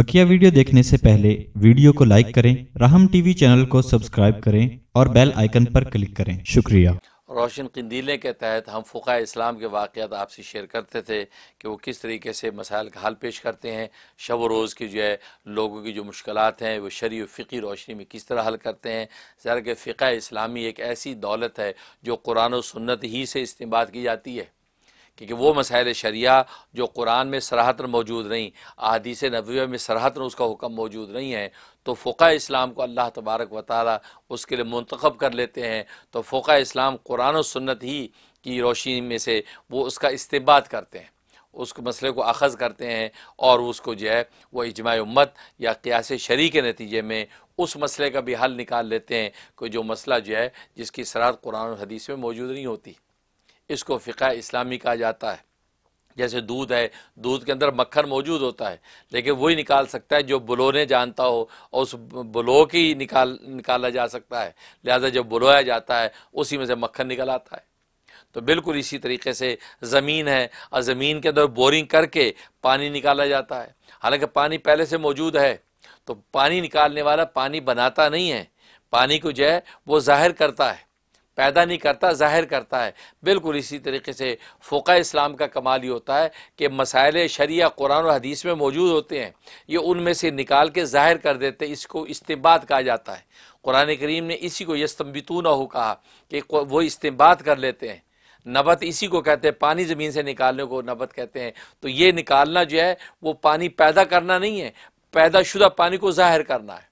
बकिया video देखने से पहले वीडियो को लाइक करें, राहम टीवी चैनल को सब्सक्राइब करें और बेल आइकन पर क्लिक करें। शुक्रिया। रोशन कंदीले के तहत हम फ़ुका इस्लाम के वाक़ात आपसे शेयर करते थे कि वो किस तरीके से मसाइल का हल पेश करते हैं, शब रोज़ की जो है लोगों की जो मुश्किल हैं, वो शरी फ़िकी रोशनी में किस तरह हल करते हैं। ज़रा कि फ़िका इस्लामी एक ऐसी दौलत है जो कुरान सुन्नत ही से इस्तेमाल की जाती है। क्योंकि वो मसाइल शरिया जो कुरान में सराहतन मौजूद नहीं आदिस नबी में सराहतन उसका हुक्म मौजूद नहीं है तो फ़ुका इस्लाम को अल्लाह तबारक व उसके लिए मंतखब कर लेते हैं। तो फ़ुका इस्लाम कुरान सुन्नत ही की रोशनी में से वो उसका इस्तेमाल करते हैं, उस मसले को अखज़ करते हैं और उसको जो है वह इजमा उम्मत या क़ियास शरी के नतीजे में उस मसले का भी हल निकाल लेते हैं कि जो मसला जो है जिसकी सराहत कुरान और हदीस में मौजूद नहीं होती। इसको फ़िका इस्लामी कहा जाता है। जैसे दूध है, दूध के अंदर मक्खन मौजूद होता है, लेकिन वही निकाल सकता है जो बुलोने जानता हो, और उस बुलो की निकाल, निकाला जा सकता है। लिहाजा जब बुलोया जाता है, उसी में से मक्खन निकल आता है। तो बिल्कुल इसी तरीके से ज़मीन है, और ज़मीन के अंदर बोरिंग करके पानी निकाला जाता है। हालाँकि पानी पहले से मौजूद है तो पानी निकालने वाला पानी बनाता नहीं है। पानी को जो है, वो ज़ाहिर करता है। पैदा नहीं करता, ज़ाहिर करता है। बिल्कुल इसी तरीके से फ़ोका इस्लाम का कमाल ही होता है कि मसाइल शरिया कुरान और हदीस में मौजूद होते हैं। ये उनमें से निकाल के ज़ाहिर कर देते, इसको इस्तेबाद कहा जाता है। कुरान करीम ने इसी को यस्तम्बितूना हो कहा कि वो इस्तेबाद कर लेते हैं। नबत इसी को कहते हैं, पानी ज़मीन से निकालने को नबत कहते हैं। तो ये निकालना जो है, वो पानी पैदा करना नहीं है पैदा शुदा पानी को ज़ाहिर करना है।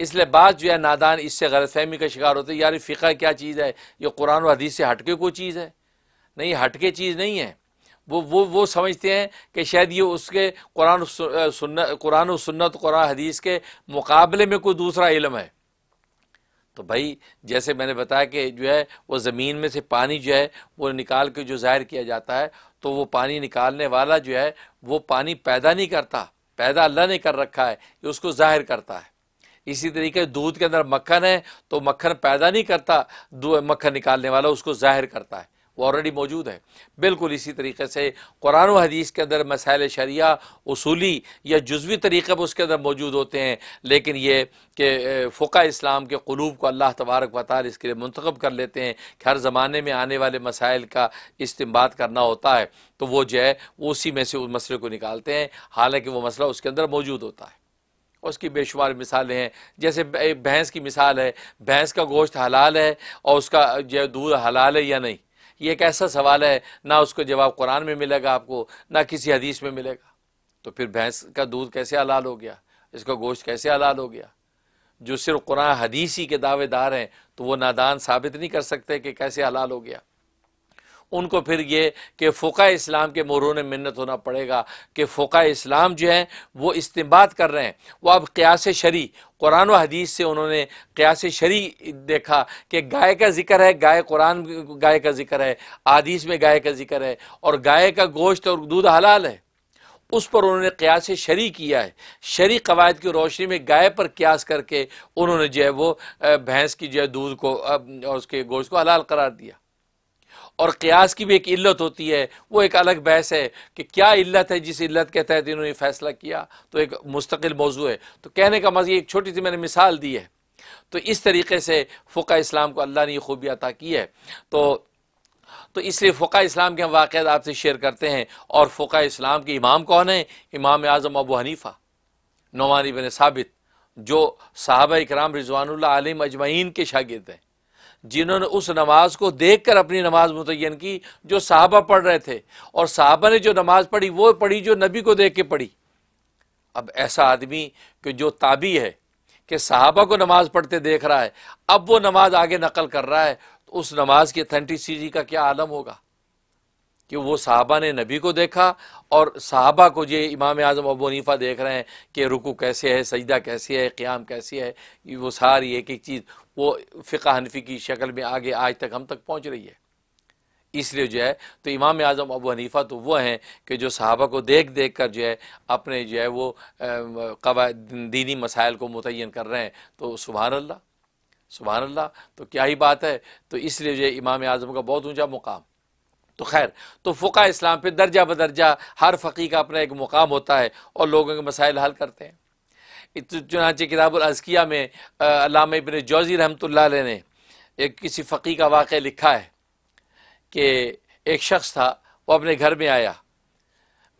इसलिए बात जो है नादान, इससे गलत फहमी का शिकार होते यार फ़िका क्या चीज़ है? ये कुरान और हदीस से हटके कोई चीज़ है? नहीं हटके चीज़ नहीं है। वो वो वो समझते हैं कि शायद ये उसके कुरान सुन्नत कुरान सुन्नत, कुरान हदीस के मुकाबले में कोई दूसरा इलम है। तो भाई, जैसे मैंने बताया कि जो है, वो ज़मीन में से पानी जो है, वो निकाल के जो ज़ाहिर किया जाता है तो वो पानी निकालने वाला जो है, वो पानी पैदा नहीं करता, पैदा अल्लाह ने कर रखा है, ये उसको ज़ाहिर करता है। इसी तरीके दूध के अंदर मक्खन है तो मक्खन पैदा नहीं करता मक्खन निकालने वाला उसको ज़ाहिर करता है। वो ऑलरेडी मौजूद है। बिल्कुल इसी तरीके से कुरान हदीस के अंदर मसाइल शरिया, उसूली या जुजवी तरीक़े पर उसके अंदर मौजूद होते हैं। लेकिन ये कि फ़ुका इस्लाम के क़लूब को अल्लाह तबारक वाल इसके लिए मंतखब कर लेते हैं कि हर ज़माने में आने वाले मसाइल का इस्तेमाल करना होता है तो वो जो है, उसी में से उस मसले को निकालते हैं। हालाँकि वो मसला उसके अंदर मौजूद होता है। उसकी बेशुमार मिसालें हैं। जैसे भैंस की मिसाल है, भैंस का गोश्त हलाल है और उसका जो दूध हलाल है या नहीं? ये एक ऐसा सवाल है, ना उसको जवाब कुरान में मिलेगा आपको, ना किसी हदीस में मिलेगा। तो फिर भैंस का दूध कैसे हलाल हो गया? इसका गोश्त कैसे हलाल हो गया? जो सिर्फ़ कुरान हदीस के दावेदार हैं तो वो नादान साबित नहीं कर सकते कि कैसे हलाल हो गया। उनको फिर ये कि फ़ोका इस्लाम के मोरून मिन्नत होना पड़ेगा कि फ़ोका इस्लाम जो है, वो इस्तेमाल कर रहे हैं। वो अब क़यास शरी, कुरान व हदीस से उन्होंने क़यास शरी देखा कि गाय का ज़िक्र है, गाय कुरान, गाय का ज़िक्र है आदीस में गाय का ज़िक्र है और गाय का गोश्त और दूध हलाल है। उस पर उन्होंने क्यास शरी किया है। शरी कवायद की रोशनी में गाय पर क्यास करके उन्होंने जो है वो भैंस की जो है दूध को और उसके गोश्त को हलाल करार दिया। और क़यास की भी एक इल्लत होती है, वो एक अलग बहस है कि क्या इल्लत है, जिस इल्लत के तहत इन्होंने फैसला किया। तो एक मुस्तकिल मौजू है। तो कहने का मज़ी एक छोटी सी मैंने मिसाल दी है। तो इस तरीके से फ़ुका इस्लाम को अल्लाह ने यह खूबी अता की है। तो तो इसलिए फ़ुका इस्लाम के हम वाक़ आपसे शेयर करते हैं। और फ़ुका इस्लाम के इमाम कौन है? इमाम आज़म अबू हनीफ़ा नौमानी बन साबित, जो साहब इकराम रिजवान आलम अजमैन के शागिद हैं। जिन्होंने उस नमाज़ को देख कर अपनी नमाज़ मुतन की, जो साहबा पढ़ रहे थे। और साहबा ने जो नमाज़ पढ़ी, वो पढ़ी जो नबी को देख के पढ़ी। अब ऐसा आदमी कि जो ताबी है कि साहबा को नमाज़ पढ़ते देख रहा है, अब वो नमाज़ आगे नकल कर रहा है तो उस नमाज़ की अथेंटिसिटी का क्या आलम होगा? कि वो साहबा ने नबी को देखा और साहबा को ये इमाम आज़म अबू हनीफ़ा देख रहे हैं कि रुकू कैसे है, सजदा कैसे है, क़्याम कैसे है वो सारी एक एक चीज़, वो फ़िका हनफी की शक्ल में आगे आज तक हम तक पहुँच रही है। इसलिए जो है तो इमाम आज़म अबू हनीफ़ा तो वो हैं कि जो सहाबा को देख देख कर जो है, अपने जो है वो दीनी मसाइल को मुतन कर रहे हैं। तो सुबह अल्लाह अल्लाह तो क्या ही बात है। तो इसलिए जो है, इमाम आज़म का बहुत ऊँचा मुकाम। तो खैर तो फ़ुका इस्लाम पे दर्जा बदर्जा हर फ़की का अपना एक मुकाम होता है और लोगों के मसाइल हल करते हैं। चुनाचे किताबुल में अलामा इबन जौज़ी रहमत ने एक किसी फ़की का वाक़ लिखा है कि एक शख्स था, वो अपने घर में आया।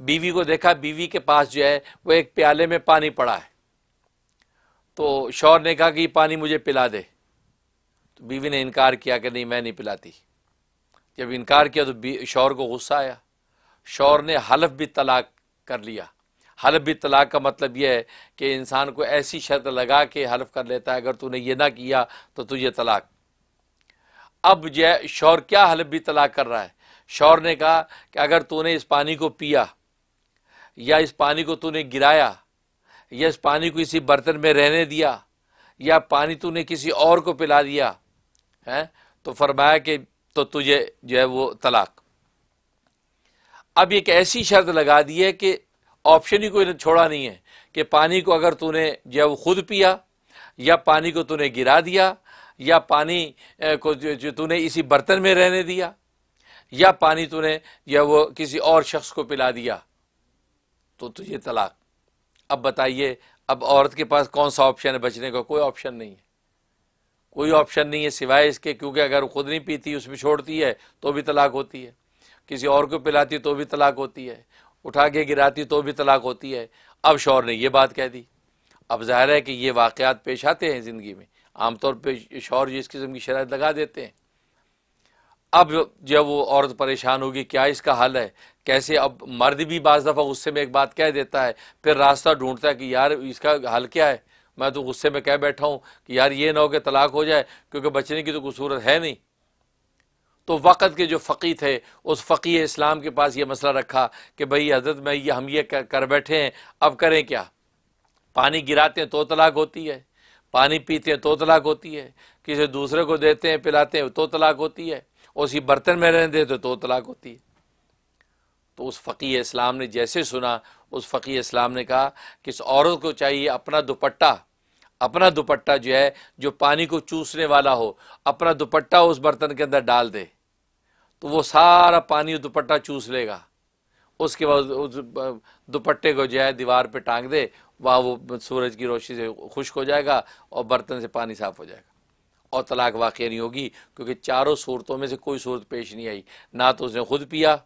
बीवी को देखा, बीवी के पास जो है, वो एक प्याले में पानी पड़ा है। तो शौर ने कहा कि पानी मुझे पिला दे। तो बीवी ने इनकार किया कि नहीं, मैं नहीं पिलाती। जब इनकार किया तो शौर को गुस्सा आया। शौर ने हलफ भी तलाक कर लिया। हलफ भी तलाक का मतलब यह है कि इंसान को ऐसी शर्त लगा के हलफ कर लेता है, अगर तूने ये ना किया तो तुझे तलाक। अब जो शौर क्या हलफ भी तलाक कर रहा है? शौर ने कहा कि अगर तूने इस पानी को पिया, या इस पानी को तूने गिराया, या इस पानी को इसी बर्तन में रहने दिया, या पानी तूने किसी और को पिला दिया, है तो फरमाया कि तो तुझे जो है वो तलाक। अब एक ऐसी शर्त लगा दी है कि ऑप्शन ही कोई छोड़ा नहीं है कि पानी को अगर तूने जो है वो खुद पिया, या पानी को तूने गिरा दिया, या पानी को जो तूने इसी बर्तन में रहने दिया, या पानी तूने या वो किसी और शख्स को पिला दिया तो तुझे तलाक। अब बताइए, अब औरत के पास कौन सा ऑप्शन है? बचने का कोई ऑप्शन नहीं है। कोई ऑप्शन नहीं है सिवाय इसके, क्योंकि अगर खुद नहीं पीती, उसमें छोड़ती है तो भी तलाक होती है। किसी और को पिलाती तो भी तलाक होती है। उठा के गिराती तो भी तलाक होती है। अब शौर ने यह बात कह दी। अब ज़ाहिर है कि ये वाक़ात पेश आते हैं ज़िंदगी में। आमतौर पर शौर जिस किस्म की शरात लगा देते हैं। अब जब वो औरत परेशान होगी, क्या इसका हल है? कैसे अब मर्द भी बाज़ दफ़ा गुस्से में एक बात कह देता है, फिर रास्ता ढूंढता है कि यार, इसका हल क्या है? मैं तो गुस्से में कह बैठा हूँ कि यार ये ना हो कि तलाक हो जाए, क्योंकि बचने की तो कोई सूरत है नहीं। तो वक़्त के जो फ़की थे, उस फ़की इस्लाम के पास ये मसला रखा कि भाई हज़रत, में ये, हम ये कर बैठे हैं, अब करें क्या? पानी गिराते हैं तो तलाक होती है, पानी पीते हैं तो तलाक होती है, किसी दूसरे को देते हैं, पिलाते हैं तो तलाक होती है उसी बर्तन में रहने देते तो तलाक होती है। तो उस फ़की इस्लाम ने जैसे सुना, उस फ़की इस्लाम ने कहा कि इस औरत को चाहिए अपना दुपट्टा अपना दुपट्टा जो है, जो पानी को चूसने वाला हो, अपना दुपट्टा उस बर्तन के अंदर डाल दे तो वो सारा पानी दुपट्टा चूस लेगा। उसके बाद उस दुपट्टे को जो है दीवार पे टांग दे, वहाँ वो सूरज की रोशनी से खुश्क हो जाएगा और बर्तन से पानी साफ़ हो जाएगा। और तलाक वाक़ नहीं होगी, क्योंकि चारों सूरतों में से कोई सूरत पेश नहीं आई। ना तो उसने खुद पिया,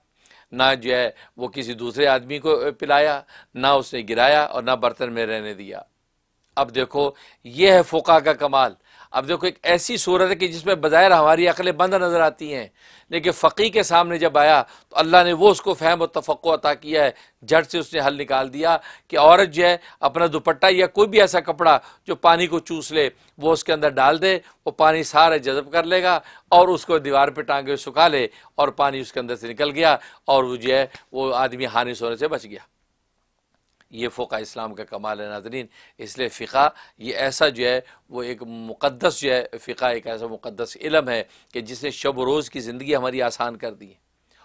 ना जो है वो किसी दूसरे आदमी को पिलाया, ना उसने गिराया और ना बर्तन में रहने दिया। अब देखो, ये है फ़ोका का कमाल। अब देखो, एक ऐसी सूरत है कि जिसमें बज़ाहिर हमारी अकलें बंद नज़र आती हैं। लेकिन फ़की के सामने जब आया तो अल्लाह ने वो उसको फ़हम और तफ़क़ अता किया है। झट से उसने हल निकाल दिया कि औरत जो है, अपना दुपट्टा या कोई भी ऐसा कपड़ा जो पानी को चूस ले, वो उसके अंदर डाल दे, वो पानी सारा जज़ब कर लेगा और उसको दीवार पर टांगे सुखा ले और पानी उसके अंदर से निकल गया और वो जो है, वो आदमी हानि सोने से बच गया। ये फ़ोका इस्लाम का कमाल है नाजरीन। इसलिए फ़िका, ये ऐसा जो है, वो एक मुक़दस जो है, फ़िका एक ऐसा मुक़दस इलम है कि जिसने शब रोज़ की ज़िंदगी हमारी आसान कर दी है।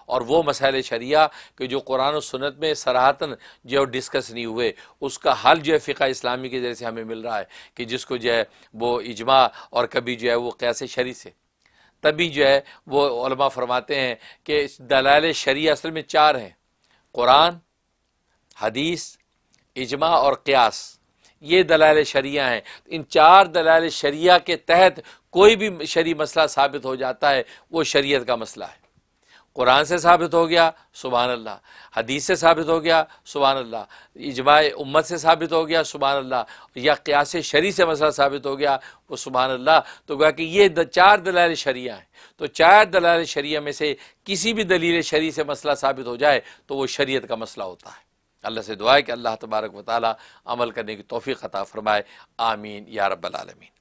और वो मसाइल शरिया के जो कुरान और सुनत में सराहतन जो है डिस्कस नहीं हुए। उसका हल जो है फ़िका इस्लामी के जैसे हमें मिल रहा है कि जिसको जो है वो इजमा और कभी जो है वो कैसे शरी से। तभी जो है वो फरमाते हैं कि दलाल शरिया असल में चार हैं। कुरान, हदीस इजमा और क्यास, ये दलाल शरिया हैं। इन चार दलाल शरिया के तहत कोई भी शरी मसला साबित हो जाता है, वो शरीयत का मसला है। कुरान से साबित हो गया सुबहान अल्लाह हदीस से साबित हो गया सुबहान अल्लाह इजमा उम्मत से साबित हो गया सुबहान अल्लाह या क्यास शरी से मसला साबित हो गया, वो सुबहान अल्लाह तो कहा कि ये चार दलाल शरिया हैं। तो चार दलाल शरिया में से किसी भी दलील शरी से मसला साबित हो जाए तो वो शरीयत का मसला होता है। अल्लाह से दुआ है कि अल्लाह तबारक व ताली अमल करने की तोफ़ी अता फ़रमाए। आमीन या रब्बल आलमीन।